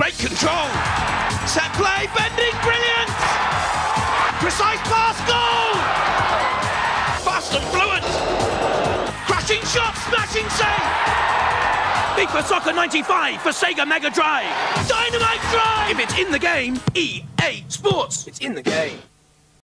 Great control. Set play, bending, brilliant. Precise pass, goal. Fast and fluent. Crashing shot, smashing save. FIFA Soccer 95 for Sega Mega Drive. Dynamite Drive. If it's in the game, EA Sports. It's in the game.